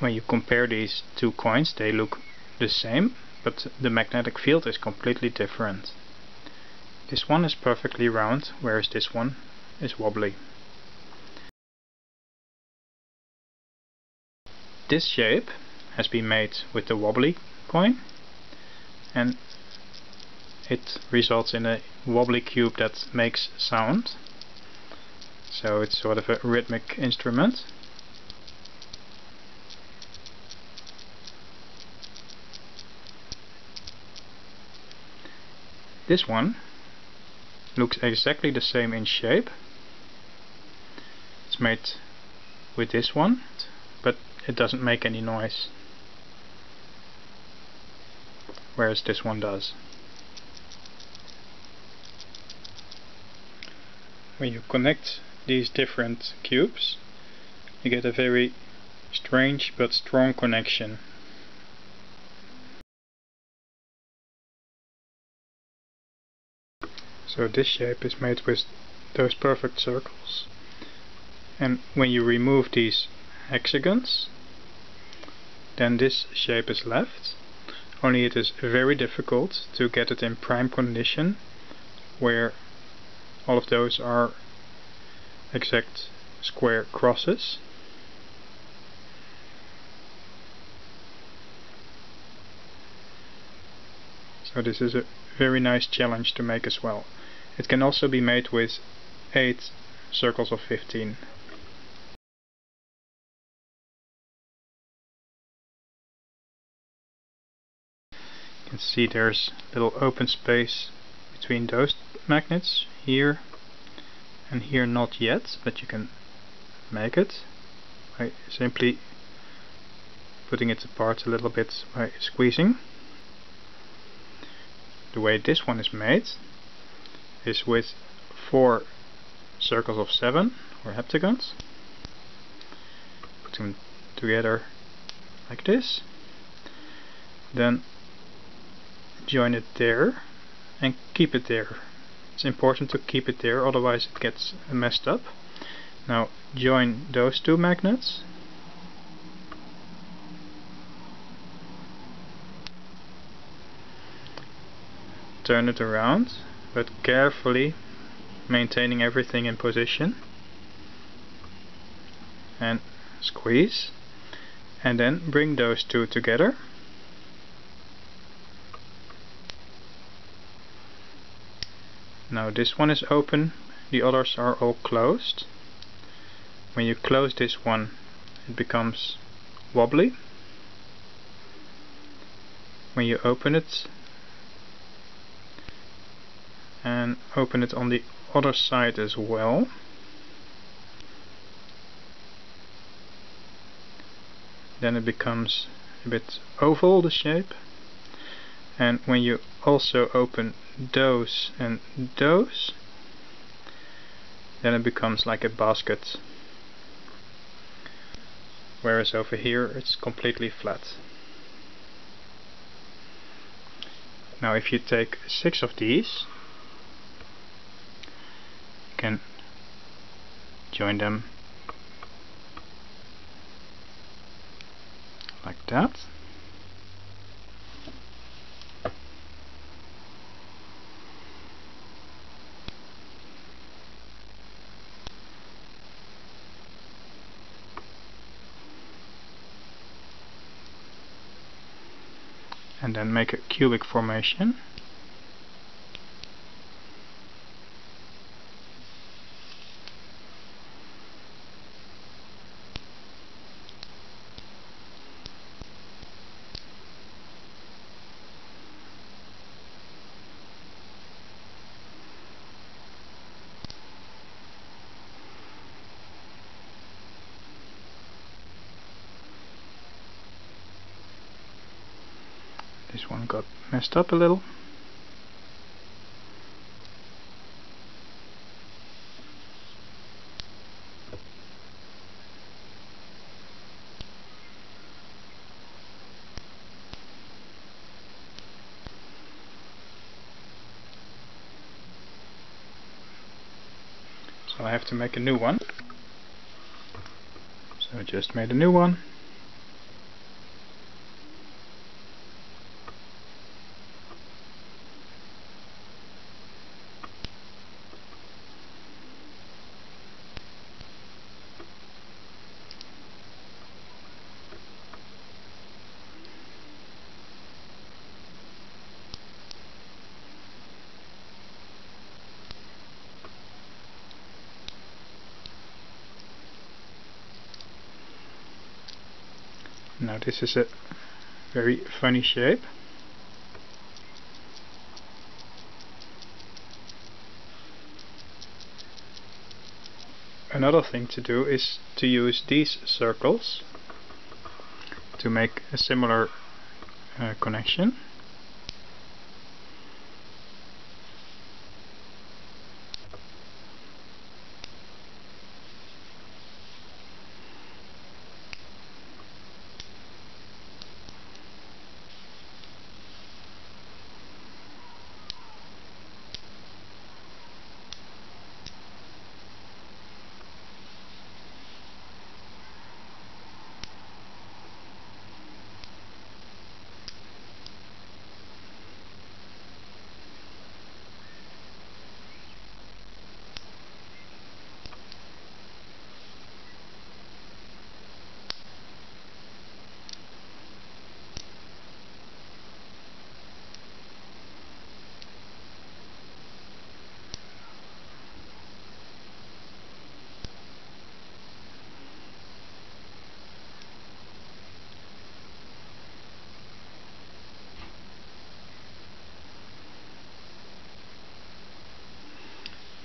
when you compare these two coins they look the same but the magnetic field is completely different. This one is perfectly round whereas this one is wobbly. This shape has been made with the wobbly coin and it results in a wobbly cube that makes sound so it's sort of a rhythmic instrument This one looks exactly the same in shape. It's made with this one, but it doesn't make any noise. Whereas this one does. When you connect these different cubes, you get a very strange but strong connection. So this shape is made with those perfect circles. And when you remove these hexagons, then this shape is left. Only it is very difficult to get it in prime condition where all of those are exact square crosses. So this is a very nice challenge to make as well. It can also be made with 8 circles of 15. You can see there's little open space between those magnets here and here not yet, but you can make it by simply putting it apart a little bit by squeezing. The way this one is made is with four circles of seven or heptagons. Put them together like this. Then join it there and keep it there. It's important to keep it there otherwise it gets messed up. Now join those two magnets. Turn it around but carefully maintaining everything in position. And squeeze. And then bring those two together. Now this one is open. The others are all closed. When you close this one it becomes wobbly. When you open it and open it on the other side as well. Then it becomes a bit oval the shape. And when you also open those and those then it becomes like a basket. Whereas over here it's completely flat. Now if you take six of these can join them. Like that. And then make a cubic formation This one got messed up a little. So I have to make a new one. So I just made a new one. Now this is a very funny shape. Another thing to do is to use these circles to make a similar uh, connection.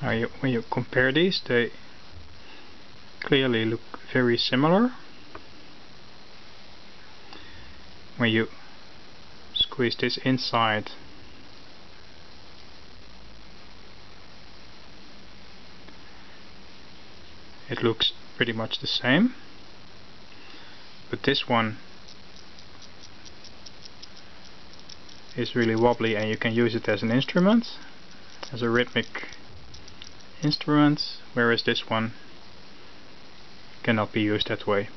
Now you, when you compare these, they clearly look very similar. When you squeeze this inside, it looks pretty much the same. But this one is really wobbly and you can use it as an instrument, as a rhythmic instruments, whereas this one cannot be used that way.